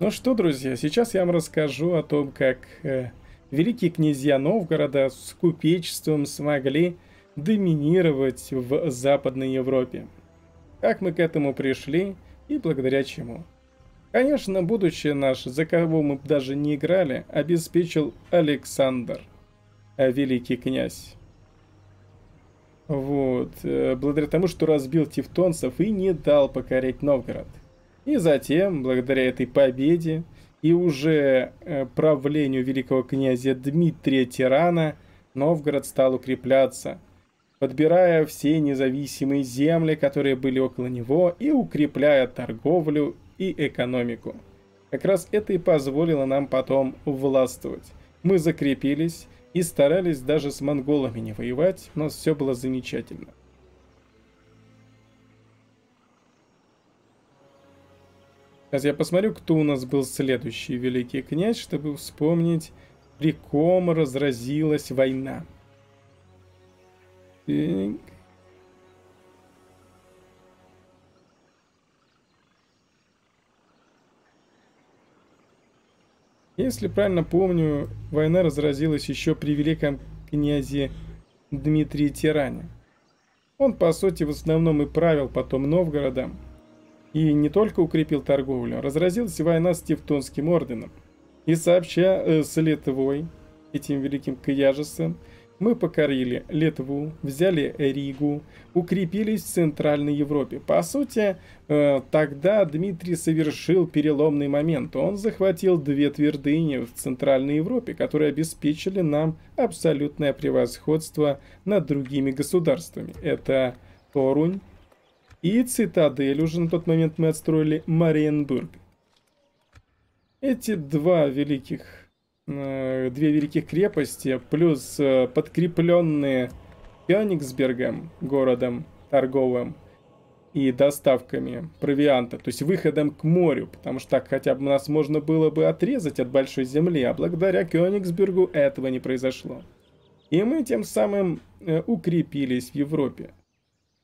Ну что, друзья, сейчас я вам расскажу о том, как э, великие князья Новгорода с купечеством смогли доминировать в Западной Европе. Как мы к этому пришли и благодаря чему. Конечно, будущее наше, за кого мы даже не играли, обеспечил Александр, э, великий князь. Вот, э, благодаря тому, что разбил тевтонцев и не дал покорить Новгород. И затем, благодаря этой победе и уже э, правлению великого князя Дмитрия Тирана, Новгород стал укрепляться, подбирая все независимые земли, которые были около него, и укрепляя торговлю и экономику. Как раз это и позволило нам потом властвовать. Мы закрепились и старались даже с монголами не воевать, но все было замечательно. Сейчас я посмотрю, кто у нас был следующий великий князь, чтобы вспомнить, при ком разразилась война. Так. Если правильно помню, война разразилась еще при великом князе Дмитрии Тиране. Он, по сути, в основном и правил потом Новгородом, и не только укрепил торговлю, разразилась война с Тевтонским орденом. И сообща э, с Литвой, этим великим княжеством, мы покорили Литву, взяли Ригу, укрепились в Центральной Европе. По сути, э, тогда Дмитрий совершил переломный момент. Он захватил две твердыни в Центральной Европе, которые обеспечили нам абсолютное превосходство над другими государствами. Это Торунь, и цитадель уже на тот момент мы отстроили Мариенбург. Эти два великих, э, две великих крепости, плюс э, подкрепленные Кёнигсбергом, городом торговым, и доставками провианта, то есть выходом к морю, потому что так хотя бы нас можно было бы отрезать от большой земли, а благодаря Кёнигсбергу этого не произошло. И мы тем самым э, укрепились в Европе.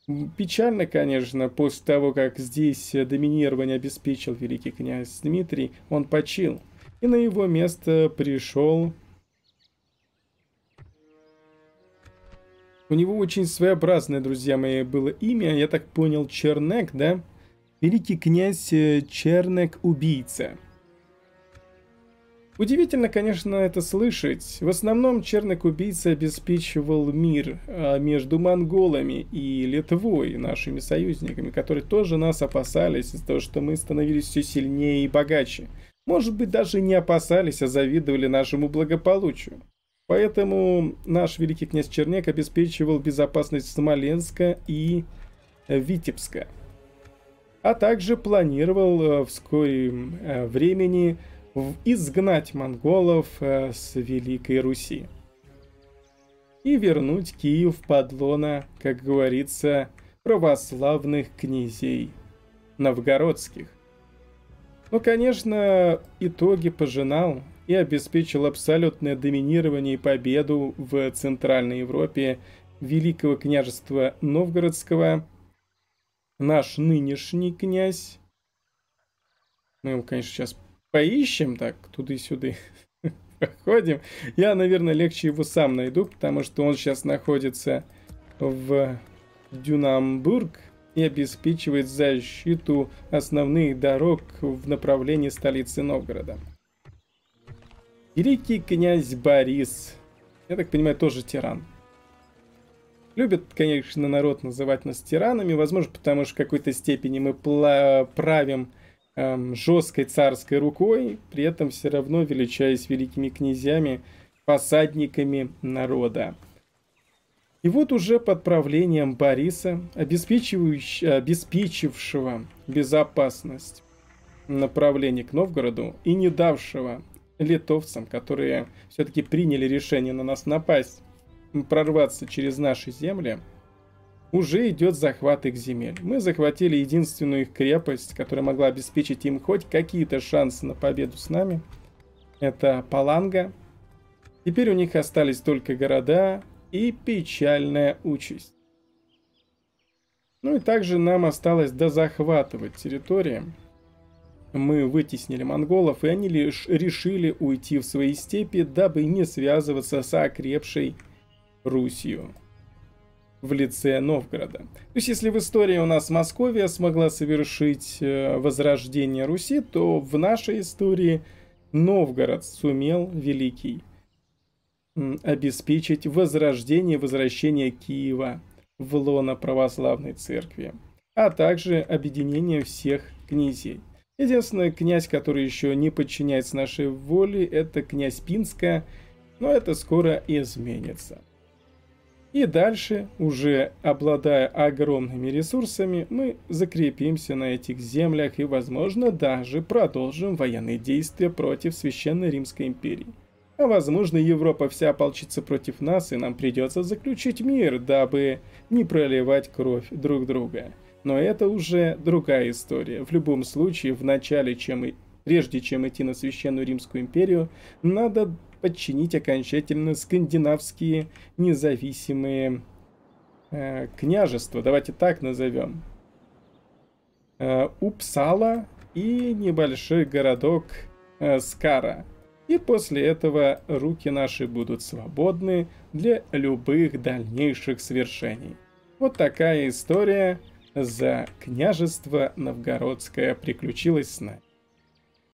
Печально, конечно, после того, как здесь доминирование обеспечил великий князь Дмитрий, он почил. И на его место пришел... У него очень своеобразное, друзья мои, было имя, я так понял, Чернек, да? Великий князь э, Чернек-убийца. Удивительно, конечно, это слышать. В основном чернок-убийца обеспечивал мир а, между монголами и Литвой, нашими союзниками, которые тоже нас опасались из-за того, что мы становились все сильнее и богаче. Может быть, даже не опасались, а завидовали нашему благополучию. Поэтому наш великий князь Чернек обеспечивал безопасность Смоленска и Витебска. А также планировал э, в скором э, времени изгнать монголов э, с Великой Руси и вернуть Киев под лона, как говорится, православных князей новгородских. Но, конечно, итоги пожинал и обеспечил абсолютное доминирование и победу в Центральной Европе Великого княжества Новгородского наш нынешний князь. Мы его, конечно, сейчас поищем так, туда-сюда проходим. Я, наверное, легче его сам найду, потому что он сейчас находится в Дюнамбург и обеспечивает защиту основных дорог в направлении столицы Новгорода. Великий князь Борис, я так понимаю, тоже тиран. Любят, конечно, народ называть нас тиранами, возможно, потому что в какой-то степени мы правим эм, жесткой царской рукой, при этом все равно величаясь великими князьями, посадниками народа. И вот уже под правлением Бориса, обеспечившего безопасность направления к Новгороду и не давшего литовцам, которые все-таки приняли решение на нас напасть, прорваться через наши земли – уже идет захват их земель. Мы захватили единственную их крепость, которая могла обеспечить им хоть какие-то шансы на победу с нами. Это Паланга. Теперь у них остались только города и печальная участь. Ну и также нам осталось дозахватывать территории. мы вытеснили монголов, и они лишь решили уйти в свои степи, дабы не связываться с окрепшей Русью в лице Новгорода. То есть, если в истории у нас Московия смогла совершить э, возрождение Руси, то в нашей истории Новгород сумел великий обеспечить возрождение, возвращение Киева в лоно православной церкви, а также объединение всех князей. Единственный князь, который еще не подчиняется нашей воле, это князь Пинска, но это скоро изменится. И дальше, уже обладая огромными ресурсами, мы закрепимся на этих землях и, возможно, даже продолжим военные действия против Священной Римской империи. А возможно, Европа вся ополчится против нас, и нам придется заключить мир, дабы не проливать кровь друг друга. Но это уже другая история. В любом случае, в начале, чем и прежде чем идти на Священную Римскую империю, надо подчинить окончательно скандинавские независимые э, княжества, давайте так назовем. Э, Упсала и небольшой городок э, Скара. И после этого руки наши будут свободны для любых дальнейших свершений. Вот такая история за княжество новгородское приключилась с нами.